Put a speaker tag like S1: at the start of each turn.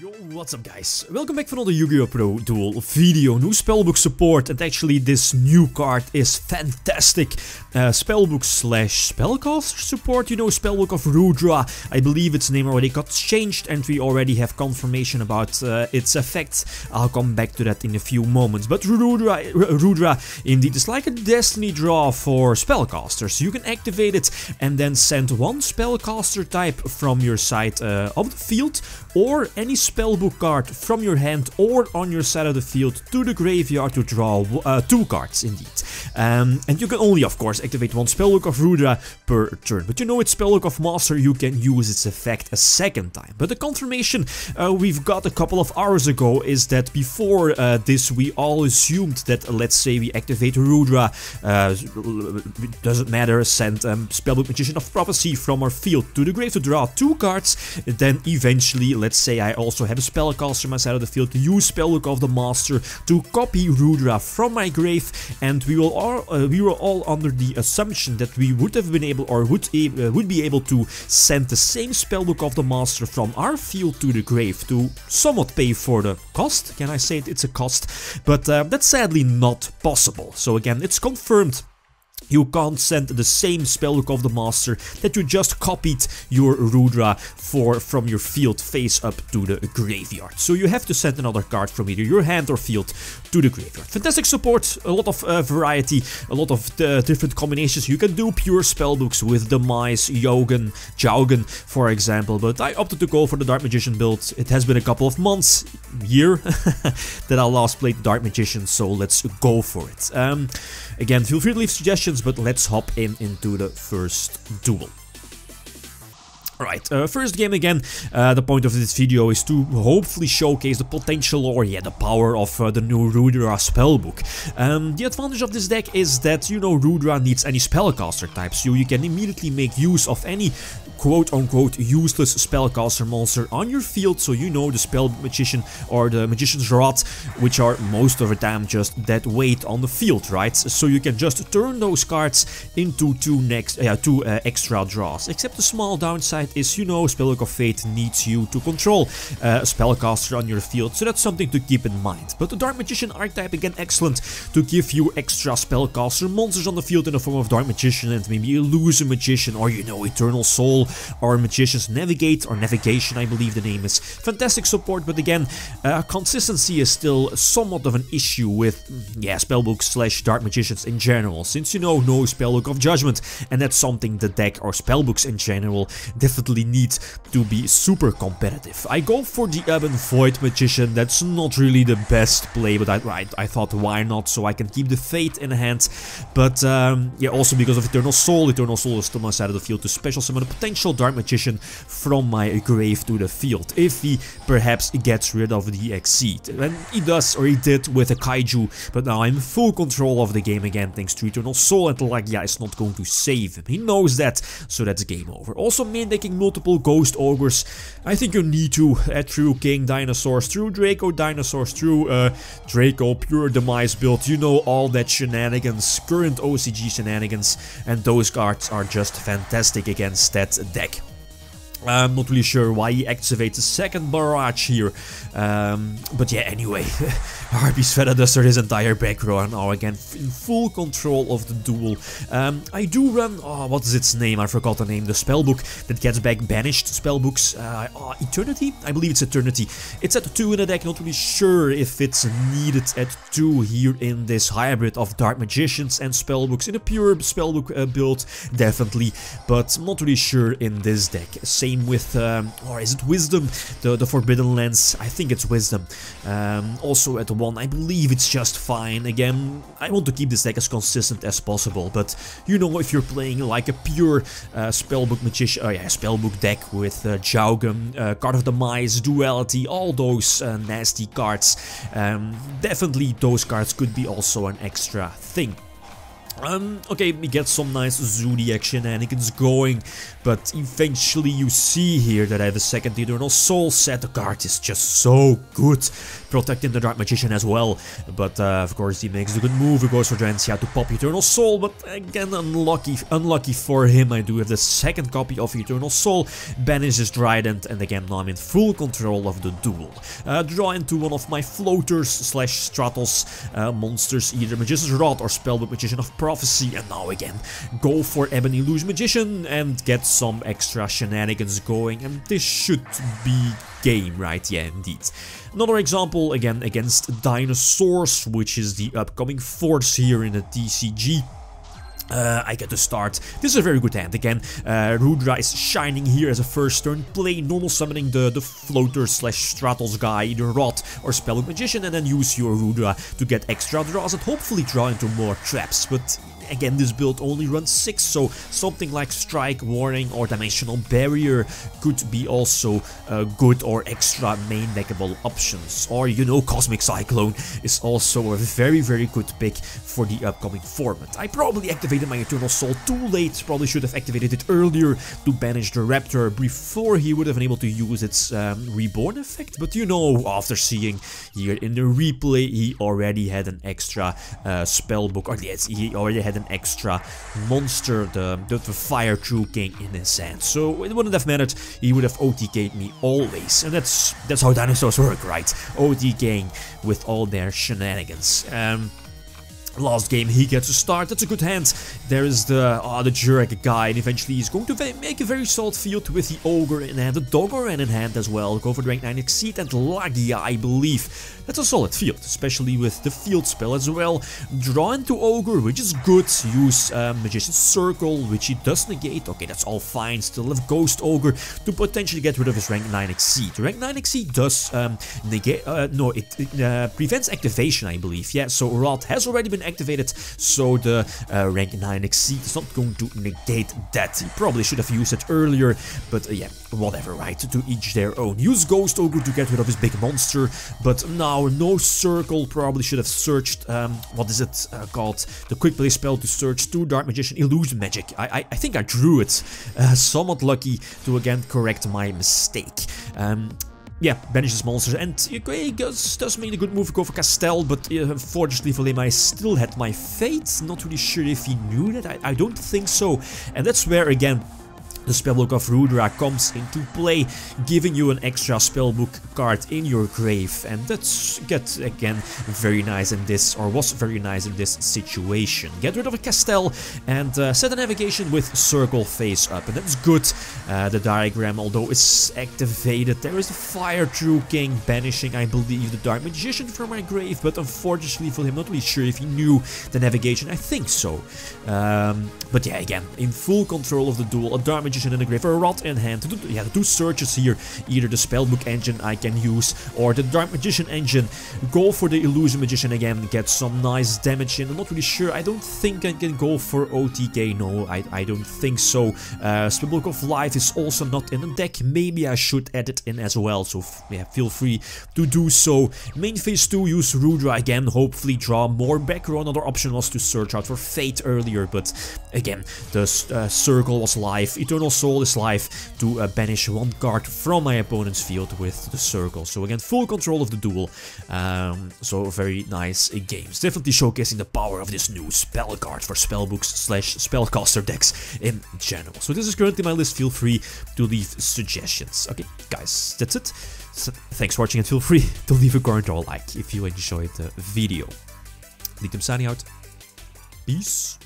S1: Yo, what's up guys? Welcome back for another Yu-Gi-Oh! Pro Duel video. New spellbook support and actually this new card is fantastic. Uh, spellbook slash spellcaster support, you know, spellbook of Rudra. I believe its name already got changed and we already have confirmation about uh, its effects. I'll come back to that in a few moments. But Rudra, Rudra indeed is like a destiny draw for spellcasters. You can activate it and then send one spellcaster type from your side uh, of the field or any spellbook card from your hand or on your side of the field to the graveyard to draw uh, two cards indeed. Um, and you can only of course activate one spellbook of Rudra per turn, but you know it's spellbook of Master you can use its effect a second time. But the confirmation uh, we've got a couple of hours ago is that before uh, this we all assumed that let's say we activate Rudra, uh, doesn't matter, send um, spellbook Magician of Prophecy from our field to the grave to draw two cards, then eventually let's say I also have a spellcaster on my side of the field, to use Spellbook of the Master to copy Rudra from my grave, and we will all uh, we were all under the assumption that we would have been able or would uh, would be able to send the same Spellbook of the Master from our field to the grave to somewhat pay for the cost. Can I say it? It's a cost, but uh, that's sadly not possible. So again, it's confirmed you can't send the same spellbook of the master that you just copied your Rudra for from your field face up to the graveyard. So you have to send another card from either your hand or field to the graveyard. Fantastic support, a lot of uh, variety, a lot of uh, different combinations. You can do pure spellbooks with Demise, Yogan, Jowgen, for example, but I opted to go for the Dark Magician build. It has been a couple of months, year, that I last played Dark Magician, so let's go for it. Um, again, feel free to leave suggestions, but let's hop in into the first duel. Alright, uh, first game again, uh, the point of this video is to hopefully showcase the potential or yeah, the power of uh, the new Rudra spellbook. Um, the advantage of this deck is that, you know, Rudra needs any spellcaster types, so you can immediately make use of any quote-unquote useless spellcaster monster on your field, so you know the spell magician or the magician's rod, which are most of the time just dead weight on the field, right? So you can just turn those cards into two next, yeah, two uh, extra draws. Except the small downside is, you know, Spellbook of Fate needs you to control uh, a spellcaster on your field, so that's something to keep in mind. But the Dark Magician archetype again excellent to give you extra spellcaster monsters on the field in the form of Dark Magician and maybe Illusion Magician or, you know, Eternal Soul or Magician's Navigate, or Navigation I believe the name is. Fantastic support, but again, uh, consistency is still somewhat of an issue with, mm, yeah, Spellbook slash Dark Magicians in general, since you know no Spellbook of Judgment, and that's something the deck or Spellbooks in general definitely need to be super competitive. I go for the Ebon Void Magician, that's not really the best play, but I, I, I thought why not, so I can keep the Fate in hand, but um, yeah, also because of Eternal Soul, Eternal Soul is still my side of the field to special summon a potential potential Dark Magician from my grave to the field, if he perhaps gets rid of the Exceed. And he does, or he did with a Kaiju, but now I'm full control of the game again thanks to Eternal Soul and Lagia is not going to save him. He knows that, so that's game over. Also main decking multiple Ghost Ogres, I think you need to add through King Dinosaurs, through Draco Dinosaurs, through uh, Draco Pure Demise build, you know all that shenanigans, current OCG shenanigans, and those cards are just fantastic against that deck. I'm not really sure why he activates a second barrage here. Um, but yeah, anyway, Harpy's Feather Duster his entire back row are now again in full control of the duel. Um, I do run, oh, what is its name? I forgot the name. The spellbook that gets back banished spellbooks. Uh, oh, Eternity? I believe it's Eternity. It's at 2 in the deck, not really sure if it's needed at 2 here in this hybrid of Dark Magicians and spellbooks. In a pure spellbook uh, build, definitely, but not really sure in this deck. Same same with, um, or is it Wisdom? The, the Forbidden Lance, I think it's Wisdom. Um, also at 1, I believe it's just fine. Again, I want to keep this deck as consistent as possible, but you know if you're playing like a pure uh, Spellbook Magician, oh yeah, Spellbook deck with uh, Jowgen, uh, Card of Demise, Duality, all those uh, nasty cards, um, definitely those cards could be also an extra thing. Um, okay, we get some nice Zodiac shenanigans going, but eventually you see here that I have a second Eternal Soul set. The card is just so good, protecting the Dark Magician as well. But uh, of course he makes a good move, he goes for Drancia to pop Eternal Soul, but again unlucky unlucky for him. I do have the second copy of Eternal Soul, banishes Trident, and again now I'm in full control of the duel. Uh, draw into one of my floaters slash Stratos uh, monsters, either Magician's Rod or Spell Spellbook Magician of Prophecy and now again go for Ebony Illusion Magician and get some extra shenanigans going and this should be game, right? Yeah, indeed. Another example again against Dinosaurs, which is the upcoming force here in the TCG. Uh, I get to start. This is a very good hand. Again, uh, Rudra is shining here as a first turn play, normal summoning the, the floater slash Stratos guy, either Rod or Spellbook Magician, and then use your Rudra to get extra draws and hopefully draw into more traps. But again, this build only runs 6, so something like Strike, Warning or Dimensional Barrier could be also uh, good or extra main deckable options. Or, you know, Cosmic Cyclone is also a very, very good pick for the upcoming format. I probably activated my Eternal Soul too late, probably should have activated it earlier to banish the Raptor before he would have been able to use its um, Reborn effect, but you know, after seeing here in the replay, he already had an extra uh, spellbook, or yes, he already had an extra monster, the, the, the Fire True King in his hand. So it wouldn't have mattered, he would have OTK'd me always. And that's that's how dinosaurs work, right? OTKing with all their shenanigans. Um, Last game he gets a start, that's a good hand. There is the oh, the Jurrac guy, and eventually he's going to make a very solid field with the Ogre in hand, the Dogoran in hand as well. Go for the rank 9 Exceed and Lagia, I believe. That's a solid field, especially with the field spell as well. Draw into Ogre, which is good. Use um, Magician's Circle, which he does negate. Okay, that's all fine. Still have Ghost Ogre to potentially get rid of his rank 9 Exceed. Rank 9 Exceed does um, negate, uh, no, it, it uh, prevents activation, I believe. Yeah, so Rod has already been activated, so the uh, rank 9 exceed is not going to negate that. He probably should have used it earlier, but uh, yeah, whatever, right? To each their own. Use Ghost Ogre to get rid of his big monster, but now no circle, probably should have searched, um, what is it uh, called? The quick play spell to search two Dark Magician Illusion Magic. I, I, I think I drew it. Uh, somewhat lucky to again correct my mistake. Um, yeah, banishes monsters. And he does, make a good move, to go for Castel, but uh, unfortunately for him I still had my fate, not really sure if he knew that, I, I don't think so, and that's where again the spellbook of Rudra comes into play, giving you an extra spellbook card in your grave. And that's get again very nice in this, or was very nice in this situation. Get rid of a Castel and uh, set a navigation with circle face up. And that's good. Uh, the diagram, although it's activated, there is a Fire True King banishing, I believe, the Dark Magician from my grave. But unfortunately for him, not really sure if he knew the navigation. I think so. Um, but yeah, again, in full control of the duel, a Dark Magician Magician in the grave, a Rod in hand. To do, yeah, the two searches here, either the Spellbook engine I can use or the Dark Magician engine. Go for the Illusion Magician again, get some nice damage in. I'm not really sure. I don't think I can go for OTK. No, I, I don't think so. Uh, Spellbook of Life is also not in the deck. Maybe I should add it in as well. So yeah, feel free to do so. Main phase 2, use Rudra again. Hopefully draw more back row. Another option was to search out for Fate earlier. But again, the uh, circle was life. Eternal Soul is Life to uh, banish one card from my opponent's field with the circle. So again, full control of the duel. Um, so very nice games. Definitely showcasing the power of this new spell card for spellbooks slash spellcaster decks in general. So this is currently my list. Feel free to leave suggestions. Okay, guys, that's it. So thanks for watching and feel free to leave a comment or a like if you enjoyed the video. Them signing out. Peace.